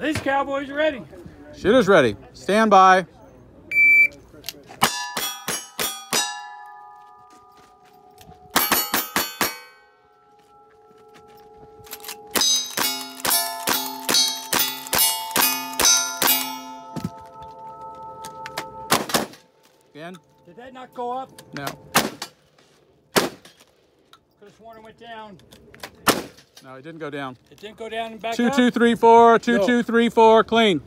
These cowboys are ready. Shooter's ready. Stand by. Again? Did that not go up? No. Could have sworn it went down. No, it didn't go down. It didn't go down and back Two, up? two, three, four. Two, Go. two, three, four. Clean.